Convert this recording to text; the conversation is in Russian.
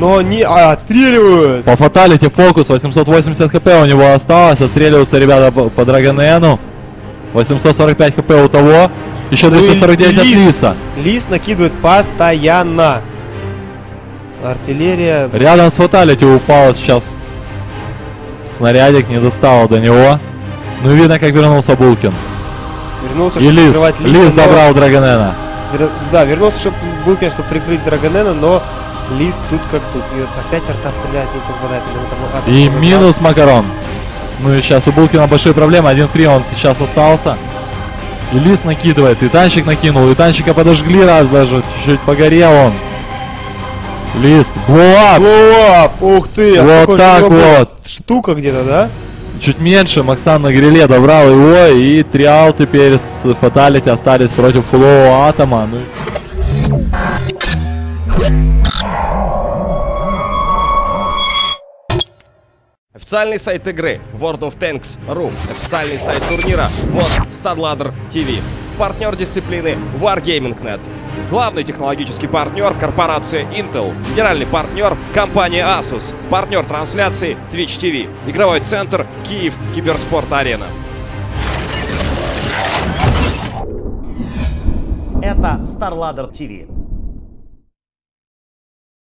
Но не... А, отстреливают! По фаталити фокус 880 хп у него осталось. Отстреливаются ребята по, по Драгонену. 845 хп у того. Еще Ну и 249 от Лис. Лиса. Лис накидывает постоянно. Артиллерия... Рядом с фаталити упал сейчас. Снарядик не достал до него. Ну видно, как вернулся Булкин. Вернулся, чтобы Лис. прикрывать Лиса, Лис но- добрал Драгонена. Дра- Да, вернулся, чтобы Булкин, чтобы прикрыть Драгонена, но Лис тут как тут. И опять арта стреляет, не попадает. или там И минус Макарон. Ну и сейчас у Булкина большие проблемы. Один в три он сейчас остался. И Лис накидывает. И танчик накинул. И танчика подожгли раз даже. Чуть-чуть погорел он. Лис. Blow up. Blow up! Ух ты! а Вот так вот. Штука где-то, да? Чуть меньше. Максан на гриле добрал его. И Триал теперь с Фаталити остались против фулового атома. Ну, Официальный сайт игры World of Tanks.ru Официальный сайт турнира вот StarLadder TV Партнер дисциплины Wargaming.net Главный технологический партнер корпорация Intel. Генеральный партнер компания Asus. Партнер трансляции Twitch TV Игровой центр Киев Киберспорт Арена. Это StarLadder TV.